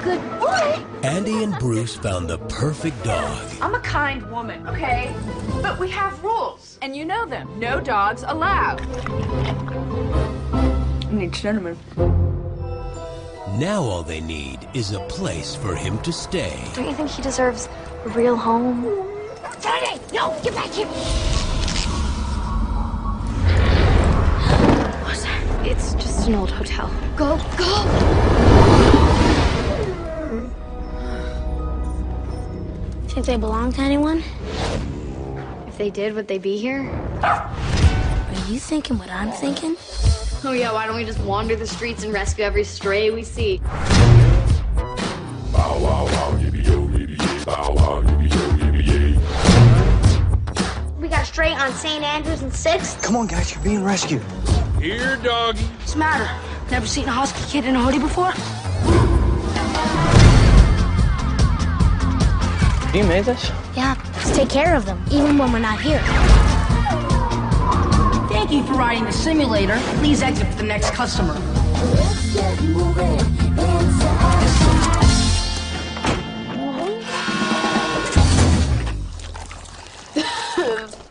Andi and Bruce found the perfect dog. I'm a kind woman, okay? But we have rules, and you know them. No dogs allowed. I need cinnamon. Now all they need is a place for him to stay. Don't you think he deserves a real home? Tony! No! Get back here! What's that? It's just an old hotel. Go, go! Think they belong to anyone? If they did, would they be here? Are you thinking what I'm thinking? Oh yeah, why don't we just wander the streets and rescue every stray we see? Bow wow wow yippee yo yippee yay. Bow wow yippee yo yippee yay. We got straight on St. Andrews and 6th. Come on, guys, you're being rescued. Here, doggy. What's the matter? Never seen a husky kid in a hoodie before? You made this? Yeah, let's take care of them, even when we're not here. Thank you for riding the simulator. Please exit for the next customer.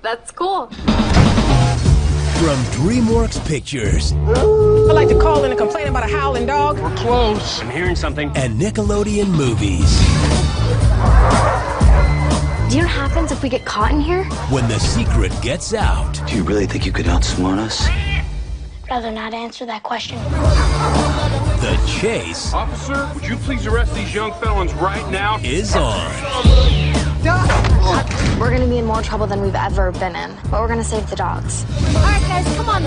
That's cool. From DreamWorks Pictures I'd like to call in and complain about a howling dog. We're close. I'm hearing something. and Nickelodeon Movies. Do you know what happens if we get caught in here? When the secret gets out, Do you really think you could outsmart us? Rather not answer that question. the chase Officer, would you please arrest these young felons right now? is on. We're gonna be in more trouble than we've ever been in, but we're gonna save the dogs. All right, guys, come on.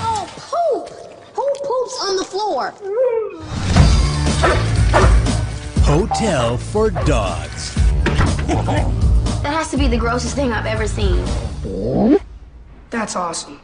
Oh, poop! Who poops on the floor? Hotel for Dogs. That has to be the grossest thing I've ever seen. That's awesome.